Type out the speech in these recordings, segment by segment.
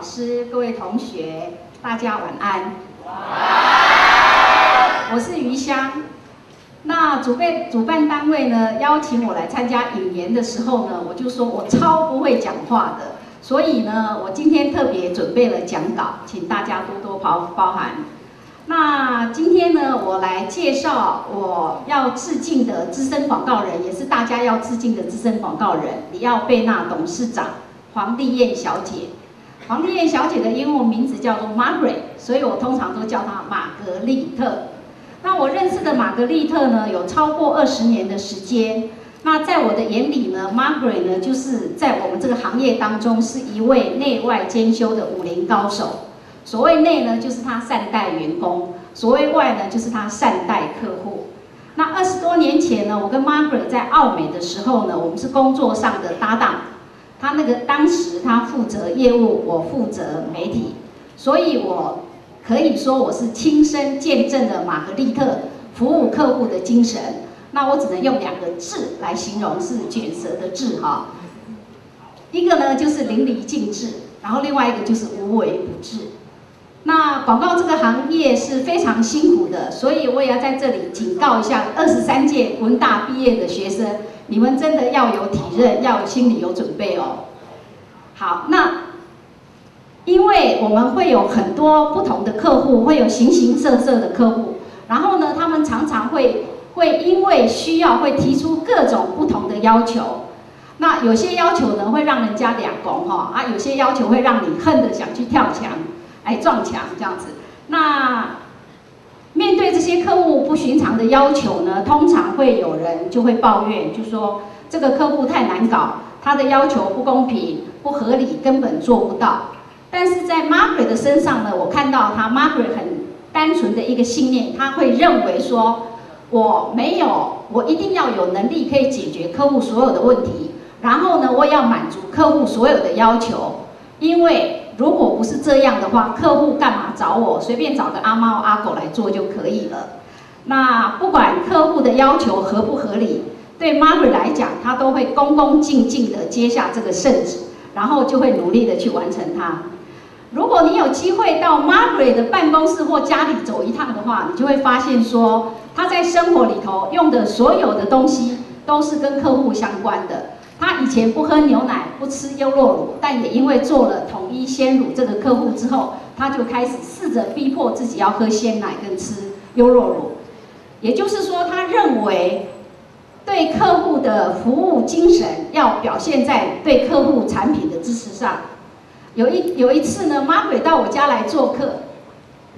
老师、各位同学，大家晚安。我是余香。那主办主办单位呢邀请我来参加引言的时候呢，我就说我超不会讲话的，所以呢，我今天特别准备了讲稿，请大家多多包包涵。那今天呢，我来介绍我要致敬的资深广告人，也是大家要致敬的资深广告人李奥贝纳董事长黄丽燕小姐。黄丽燕小姐的英文名字叫做 Margaret，所以我通常都叫她玛格丽特。那我认识的玛格丽特呢，有超过二十年的时间。那在我的眼里呢，Margaret 呢，就是在我们这个行业当中是一位内外兼修的武林高手。所谓内呢，就是她善待员工；所谓外呢，就是她善待客户。那二十多年前呢，我跟 Margaret 在澳美的时候呢，我们是工作上的搭档。他那个当时他负责业务，我负责媒体，所以我可以说我是亲身见证了玛格丽特服务客户的精神。那我只能用两个字来形容，是卷舌的字哈。一个呢就是淋漓尽致，然后另外一个就是无微不至。那广告这个行业是非常辛苦的，所以我也要在这里警告一下二十三届文大毕业的学生，你们真的要有体认，要有心理有准备哦。好，那因为我们会有很多不同的客户，会有形形色色的客户，然后呢，他们常常会会因为需要会提出各种不同的要求。那有些要求呢会让人家两公哈啊，有些要求会让你恨得想去跳墙。来撞墙这样子，那面对这些客户不寻常的要求呢，通常会有人就会抱怨，就说这个客户太难搞，他的要求不公平、不合理，根本做不到。但是在 Margaret 的身上呢，我看到他 Margaret 很单纯的一个信念，他会认为说，我没有，我一定要有能力可以解决客户所有的问题，然后呢，我也要满足客户所有的要求，因为。如果不是这样的话，客户干嘛找我？随便找个阿猫阿狗来做就可以了。那不管客户的要求合不合理，对 Margaret 来讲，他都会恭恭敬敬的接下这个圣旨，然后就会努力的去完成它。如果你有机会到 Margaret 的办公室或家里走一趟的话，你就会发现说，他在生活里头用的所有的东西都是跟客户相关的。他以前不喝牛奶，不吃优酪乳，但也因为做了统一鲜乳这个客户之后，他就开始试着逼迫自己要喝鲜奶跟吃优酪乳。也就是说，他认为对客户的服务精神要表现在对客户产品的支持上。有一有一次呢，Margaret 到我家来做客，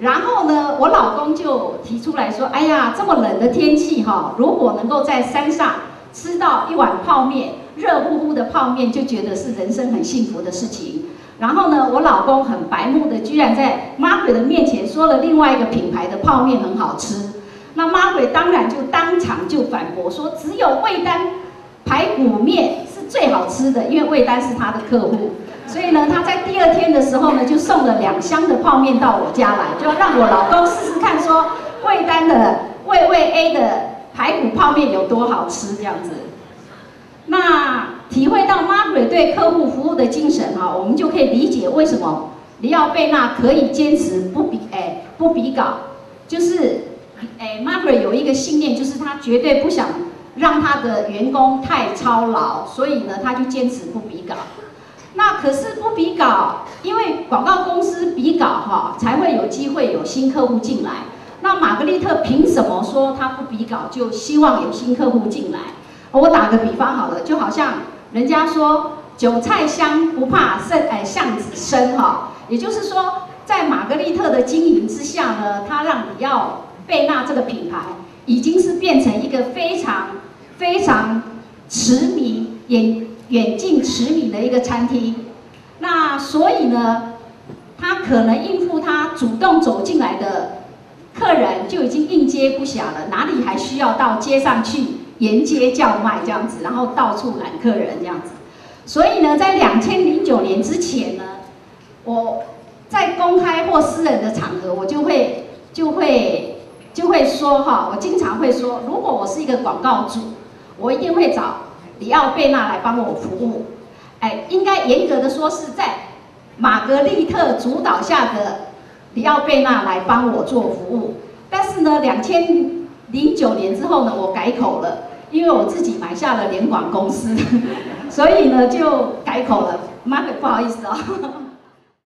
然后呢，我老公就提出来说：“哎呀，这么冷的天气哈，如果能够在山上吃到一碗泡面。”热乎乎的泡面就觉得是人生很幸福的事情。然后呢，我老公很白目的，居然在 Margaret 的面前说了另外一个品牌的泡面很好吃。那 Margaret 当然就当场就反驳说，只有味丹排骨面是最好吃的，因为味丹是他的客户。所以呢，他在第二天的时候呢，就送了两箱的泡面到我家来，就让我老公试试看，说味丹的味味 A 的排骨泡面有多好吃这样子。那体会到 Margaret 对客户服务的精神哈，我们就可以理解为什么里奥贝纳可以坚持不比哎不比稿，就是哎 Margaret 有一个信念，就是他绝对不想让他的员工太操劳，所以呢他就坚持不比稿。那可是不比稿，因为广告公司比稿哈，才会有机会有新客户进来。那玛格丽特凭什么说他不比稿就希望有新客户进来？我打个比方好了，就好像人家说韭菜香不怕巷哎巷子深哈，也就是说，在玛格丽特的经营之下呢，他让里奥贝纳这个品牌已经是变成一个非常非常驰名远远近驰名的一个餐厅。那所以呢，他可能应付他主动走进来的客人就已经应接不暇了，哪里还需要到街上去？沿街叫卖这样子，然后到处揽客人这样子，所以呢，在两千零九年之前呢，我在公开或私人的场合，我就会就会就会说哈，我经常会说，如果我是一个广告主，我一定会找里奥贝纳来帮我服务。哎，应该严格的说是在玛格丽特主导下的里奥贝纳来帮我做服务。但是呢，两千零九年之后呢，我改口了，因为我自己买下了联广公司，所以呢就改口了。妈的不好意思哦。